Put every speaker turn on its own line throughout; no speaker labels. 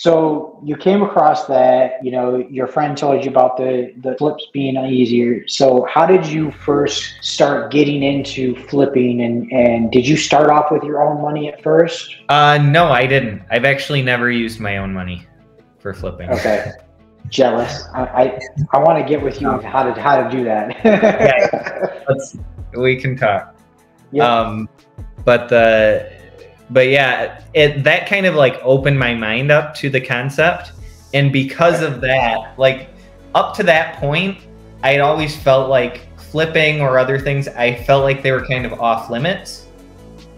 So you came across that, you know, your friend told you about the the flips being easier. So how did you first start getting into flipping and and did you start off with your own money at first?
Uh no, I didn't. I've actually never used my own money for flipping.
Okay. Jealous. I I, I want to get with you on how to how to do that. yeah,
let's, we can talk. Yep. Um but the but yeah, it that kind of like opened my mind up to the concept. And because of that, like up to that point, I had always felt like flipping or other things, I felt like they were kind of off limits.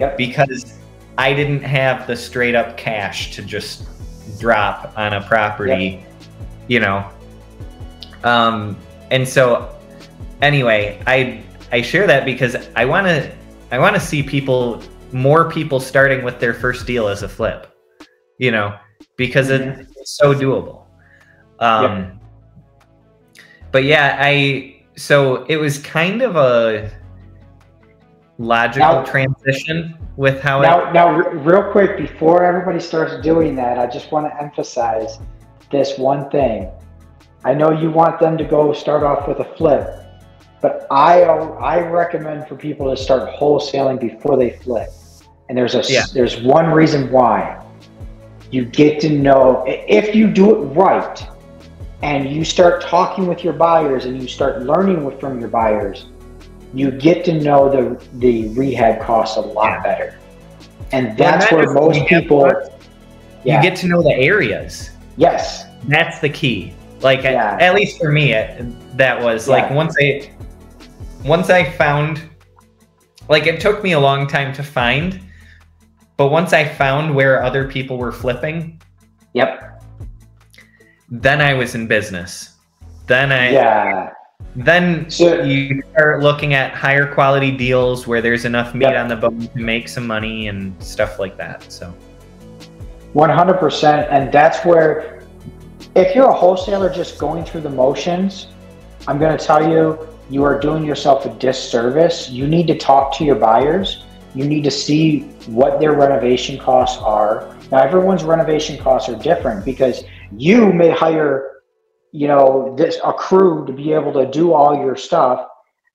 Yep. Because I didn't have the straight up cash to just drop on a property, yep. you know. Um and so anyway, I I share that because I want to I want to see people more people starting with their first deal as a flip, you know, because mm-hmm. it's so doable. Um, But yeah, I so it was kind of a logical now, transition with how
now, it, now real quick before everybody starts doing that i just want to emphasize this one thing i know you want them to go start off with a flip but i i recommend for people to start wholesaling before they flip and there's a yeah. there's one reason why. You get to know if you do it right and you start talking with your buyers and you start learning from your buyers, you get to know the the rehab costs a lot better. And that's well, where most people
yeah. you get to know the areas.
Yes.
That's the key. Like yeah. at, at, least for me it, that was like once I once I found like it took me a long time to find but once I found where other people were flipping,
yep.
Then I was in business. Then I
yeah.
Then you start looking at higher quality deals where there's enough meat yep. on the bone to make some money and stuff like that. So
100% and that's where if you're a wholesaler just going through the motions, I'm going to tell you you are doing yourself a disservice. You need to talk to your buyers you need to see what their renovation costs are. Now, everyone's renovation costs are different because you may hire, you know, this a crew to be able to do all your stuff.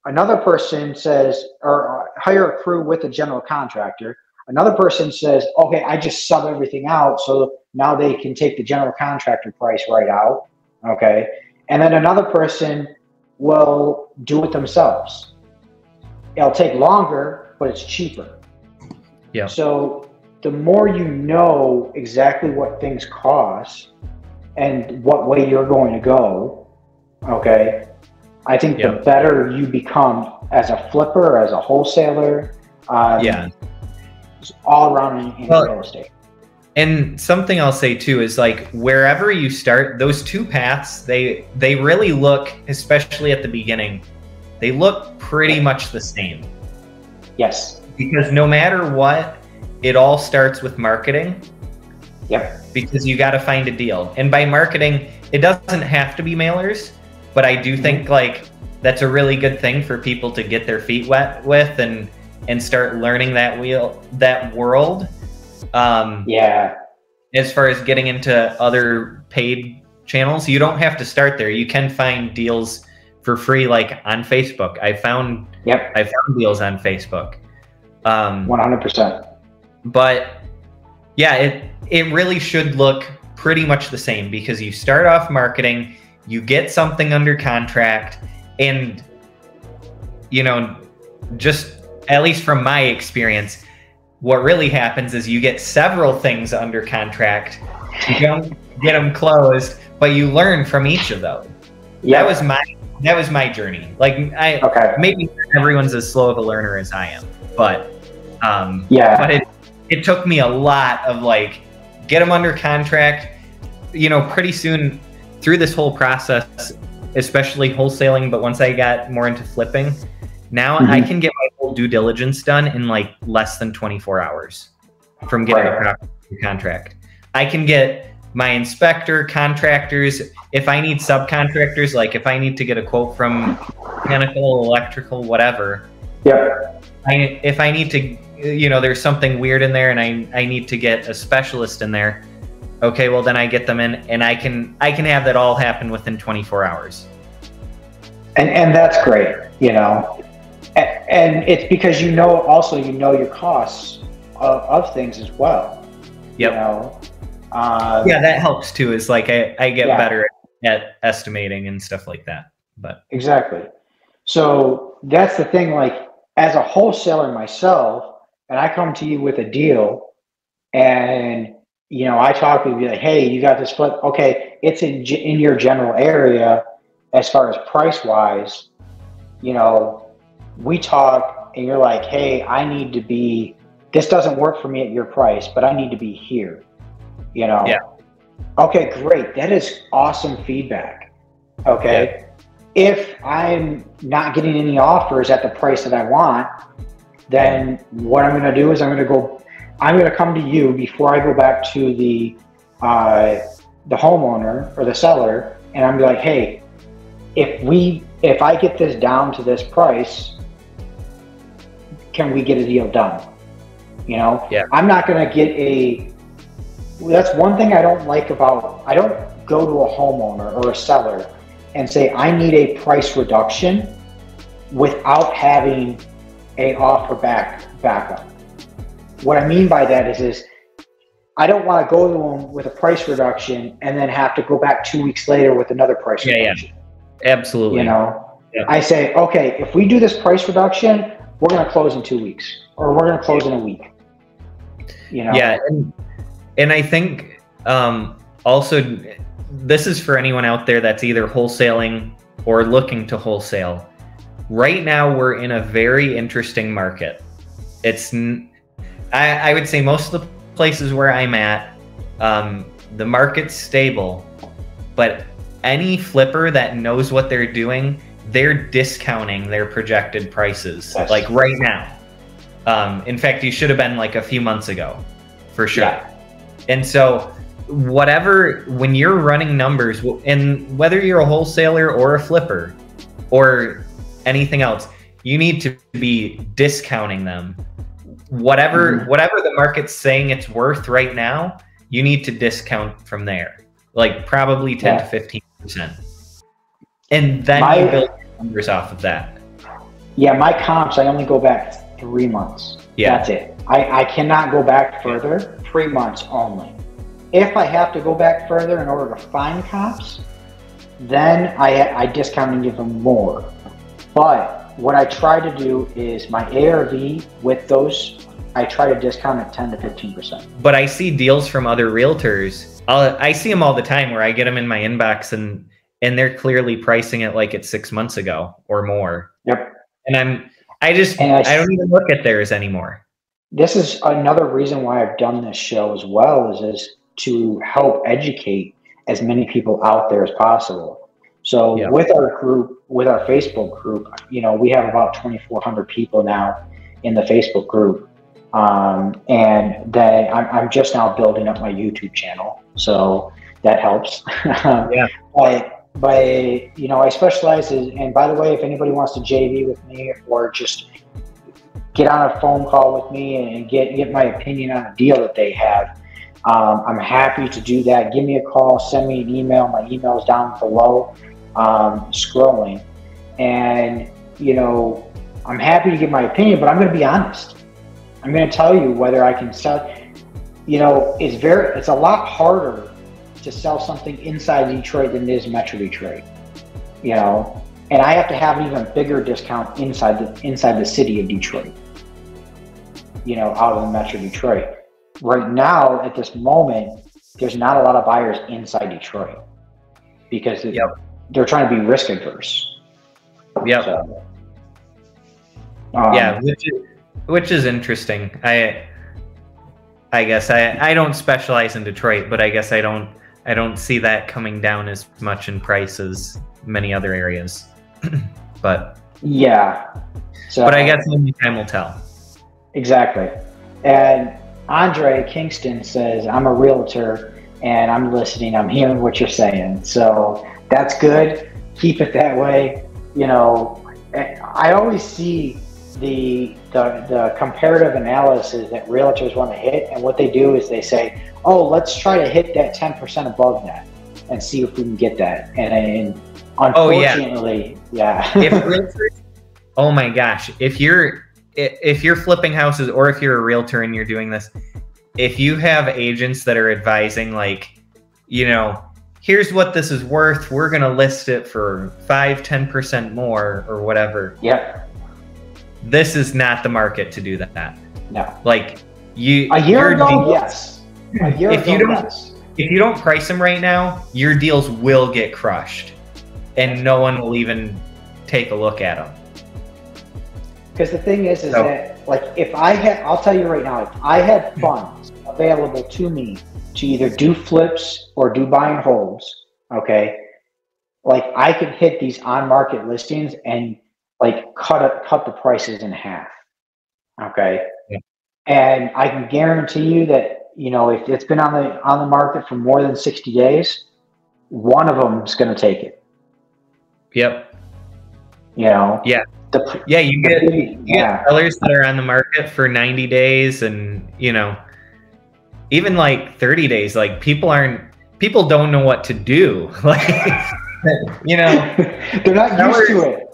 Another person says, or uh, hire a crew with a general contractor. Another person says, okay, I just sub everything out, so now they can take the general contractor price right out. Okay, and then another person will do it themselves. It'll take longer but it's cheaper.
Yeah.
So the more you know exactly what things cost and what way you're going to go, okay, I think the better you become as a flipper, as a wholesaler.
Um, yeah.
All around in, in well, real estate.
And something I'll say too is like wherever you start, those two paths, they they really look, especially at the beginning, they look pretty much the same.
Yes.
Because no matter what, it all starts with marketing.
Yep.
Because you got to find a deal. And by marketing, it doesn't have to be mailers, but I do think mm-hmm. like that's a really good thing for people to get their feet wet with and and start learning that wheel that world.
Um, yeah.
As far as getting into other paid channels, you don't have to start there. You can find deals for free, like on Facebook. I found
yep.
I found deals on Facebook.
Um, One hundred percent.
But yeah, it it really should look pretty much the same because you start off marketing, you get something under contract, and you know, just at least from my experience, what really happens is you get several things under contract. You don't get them closed, but you learn from each of those. Yeah. That was my that was my journey. Like I okay. maybe everyone's as slow of a learner as I am, but um,
yeah.
But it it took me a lot of like get them under contract. You know, pretty soon through this whole process, especially wholesaling. But once I got more into flipping, now mm-hmm. I can get my whole due diligence done in like less than 24 hours from getting right. a contract. I can get my inspector, contractors, if I need subcontractors, like if I need to get a quote from mechanical, electrical, whatever.
Yeah.
I, if I need to, you know, there's something weird in there and I, I need to get a specialist in there, okay, well then I get them in and I can I can have that all happen within 24 hours.
And and that's great, you know. And, and it's because you know also you know your costs of, of things as well.
Yep.
You know. Um,
yeah, that helps too. Is like I, I get yeah. better at estimating and stuff like that. But
exactly. So that's the thing. Like as a wholesaler myself, and I come to you with a deal, and you know I talk to you like, hey, you got this flip. Okay, it's in in your general area as far as price wise. You know, we talk, and you're like, hey, I need to be. This doesn't work for me at your price, but I need to be here. You know.
Yeah.
Okay, great. That is awesome feedback. Okay. Yeah if I'm not getting any offers at the price that I want, then what I'm going to do is I'm going to go, I'm going to come to you before I go back to the uh, the homeowner or the seller, and I'm like, hey, if we if I get this down to this price, can we get a deal done? You know,
yeah.
I'm not going to get a. That's one thing I don't like about. I don't go to a homeowner or a seller and say, I need a price reduction without having a offer back backup. What I mean by that is, is I don't want to go to them with a price reduction and then have to go back two weeks later with another price
yeah,
reduction.
Yeah, absolutely.
You know, yeah. I say, okay, if we do this price reduction, we're going to close in two weeks or we're going to close in a week. You know?
Yeah. And, and I think um, also this is for anyone out there that's either wholesaling or looking to wholesale. Right now, we're in a very interesting market. It's, I, I would say, most of the places where I'm at, um, the market's stable, but any flipper that knows what they're doing, they're discounting their projected prices, yes. like right now. Um, in fact, you should have been like a few months ago, for sure. Yeah. And so whatever when you're running numbers and whether you're a wholesaler or a flipper or anything else you need to be discounting them. Whatever mm-hmm. whatever the market's saying it's worth right now you need to discount from there. Like probably 10 yeah. to 15 percent. And then my, you build numbers off of that.
Yeah my comps i only go back three months yeah that's it i i cannot go back further three months only if I have to go back further in order to find comps, then I, I discount and give them more. But what I try to do is my ARV with those, I try to discount at 10 to 15%.
But I see deals from other realtors. I'll, I see them all the time where I get them in my inbox and and they're clearly pricing it like it's six months ago or more.
Yep.
And I'm I just I, I don't even look at theirs anymore.
This is another reason why I've done this show as well. Is is to help educate as many people out there as possible. So yeah. with our group, with our Facebook group, you know, we have about 2,400 people now in the Facebook group. Um, and then I'm, I'm, just now building up my YouTube channel. So that helps.
yeah.
but, but, you know, I specialize in, and by the way, if anybody wants to JV with me or just get on a phone call with me and get, get my opinion on a deal that they have, um, I'm happy to do that. Give me a call, send me an email. My email is down below, um, scrolling. And, you know, I'm happy to give my opinion, but I'm going to be honest. I'm going to tell you whether I can sell. You know, it's very, it's a lot harder to sell something inside Detroit than it is Metro Detroit. You know, and I have to have an even bigger discount inside the inside the city of Detroit. You know, out of the Metro Detroit right now at this moment, there's not a lot of buyers inside Detroit because yep. they're trying to be risk adverse.
Yeah. So, um, yeah, which is, which is interesting. I I guess I I don't specialize in Detroit, but I guess I don't I don't see that coming down as much in price as many other areas. but
yeah.
So, but I guess only time will tell.
Exactly. And Andre Kingston says, I'm a realtor and I'm listening. I'm hearing what you're saying. So that's good. Keep it that way. You know, I always see the, the the comparative analysis that realtors want to hit, and what they do is they say, "Oh, let's try to hit that ten percent above that, and see if we can get that." And, and unfortunately, oh, yeah. yeah. if
realtors, oh my gosh, if you're if you're flipping houses or if you're a realtor and you're doing this, if you have agents that are advising like, you know, here's what this is worth, we're gonna list it for five, ten percent more or whatever.
Yeah
this is not the market to do that.
No.
Like you
a year ago, yes. A year
if
ago,
you don't
yes.
if you don't price them right now, your deals will get crushed, and no one will even take a look at them.
Because the thing is, is so, that like if I had, I'll tell you right now, if I had hmm. funds available to me to either do flips or do buy and holds, okay, like I could hit these on market listings and like cut it, cut the prices in half. Okay. Yeah. And I can guarantee you that, you know, if it's been on the on the market for more than 60 days, one of them is going to take it.
Yep.
You know.
Yeah. The, yeah, you get, you yeah. get sellers that are on the market for 90 days and, you know, even like 30 days like people aren't people don't know what to do. Like you know,
they're not sellers, used to it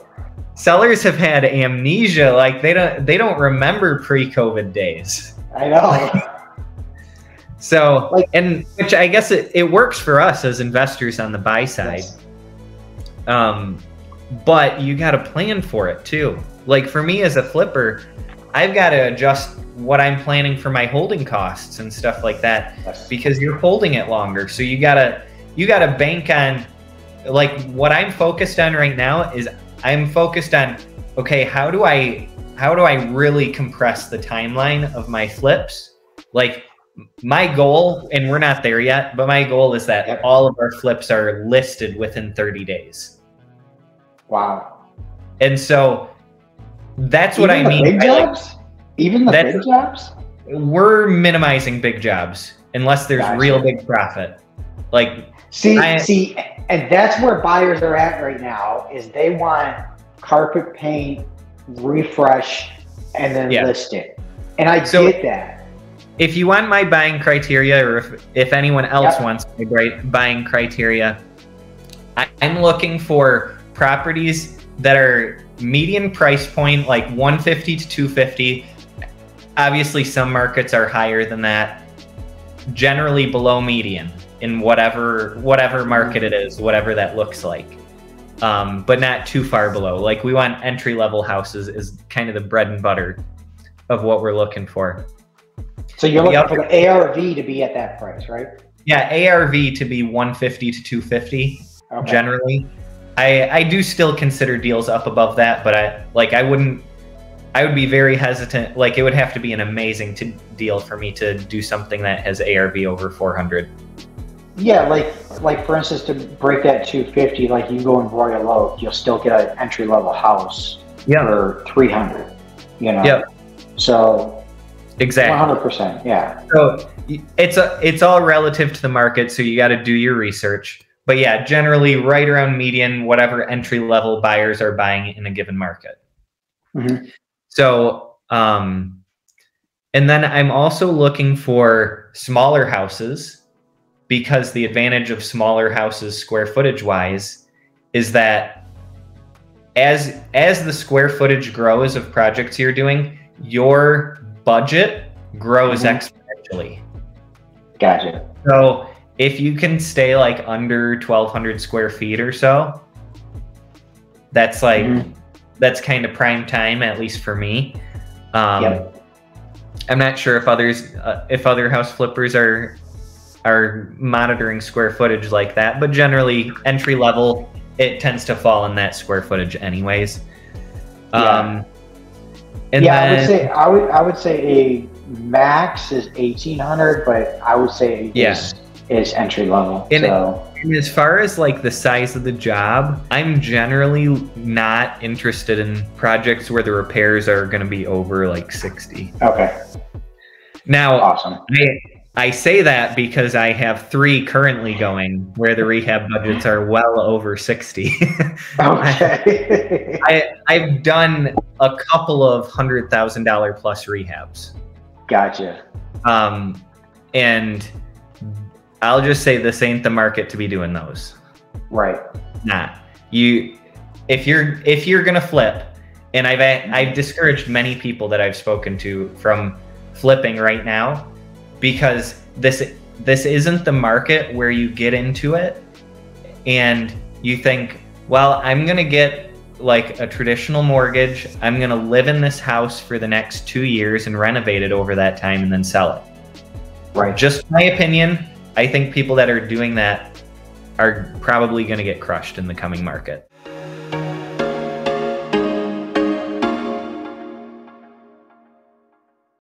sellers have had amnesia like they don't they don't remember pre-covid days.
I know.
So like, and which i guess it, it works for us as investors on the buy side. Yes. um but you got to plan for it too. Like for me as a flipper i've got to adjust what i'm planning for my holding costs and stuff like that yes. because you're holding it longer. So you gotta you gotta bank on like what i'm focused on right now is I'm focused on okay, how do I how do I really compress the timeline of my flips? Like my goal, and we're not there yet, but my goal is that all of our flips are listed within 30 days.
Wow.
And so that's
Even
what I mean.
Big jobs? Like, Even the big jobs?
We're minimizing big jobs unless there's gotcha. real big profit. Like
see, I, see, and that's where buyers are at right now is they want carpet paint refresh and then yeah. list it and i so get that.
if you want my buying criteria or if, if anyone else yep. wants my buying criteria I, i'm looking for properties that are median price point like 150 to 250 obviously some markets are higher than that. Generally below median in whatever whatever market it is, whatever that looks like. Um, but not too far below. Like we want entry level houses is kind of the bread and butter of what we're looking for.
So you're looking upper, for the ARV to be at that price, right?
Yeah, ARV to be 150 to 250 okay. generally. I I do still consider deals up above that, but I like I wouldn't I would be very hesitant. Like it would have to be an amazing to, deal for me to do something that has ARV over 400.
Yeah, like like for instance, to break that 250, like you go in Royal Oak, you'll still get an entry level house
yeah.
for 300. You know.
Yeah.
So.
Exactly.
100. percent Yeah.
So it's a it's all relative to the market, so you got to do your research. But yeah, generally right around median, whatever entry level buyers are buying in a given market. Mm-hmm. So, um, and then I'm also looking for smaller houses because the advantage of smaller houses square footage wise is that as as the square footage grows of projects you're doing your budget grows mm-hmm. exponentially
gotcha
so if you can stay like under 1200 square feet or so that's like mm-hmm. that's kind of prime time at least for me um, yep. i'm not sure if others uh, if other house flippers are are monitoring square footage like that, but generally entry level, it tends to fall in that square footage anyways.
Yeah. Um, and yeah, then, I would say I would I would say a max is eighteen hundred, but I would say
yeah.
is, is entry level.
And,
so.
and as far as like the size of the job, I'm generally not interested in projects where the repairs are going to be over like sixty.
Okay.
Now,
awesome.
I, I say that because I have three currently going where the rehab budgets are well over 60.
okay.
I, I've done a couple of hundred thousand dollar plus rehabs.
Gotcha.
Um, and I'll just say this ain't the market to be doing those.
Right.
Nah. You if you're if you're gonna flip, and I've I've discouraged many people that I've spoken to from flipping right now because this this isn't the market where you get into it and you think, well, I'm going to get like a traditional mortgage. I'm going to live in this house for the next 2 years and renovate it over that time and then sell it.
Right.
Just my opinion, I think people that are doing that are probably going to get crushed in the coming market.